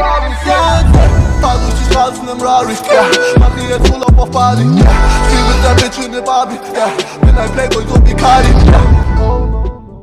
Fahr durch die Straßen im Rari, ja Mache jetzt Urlaub auf Bali, ja Spiel mit der Bitch in der Barbie, ja Bin ein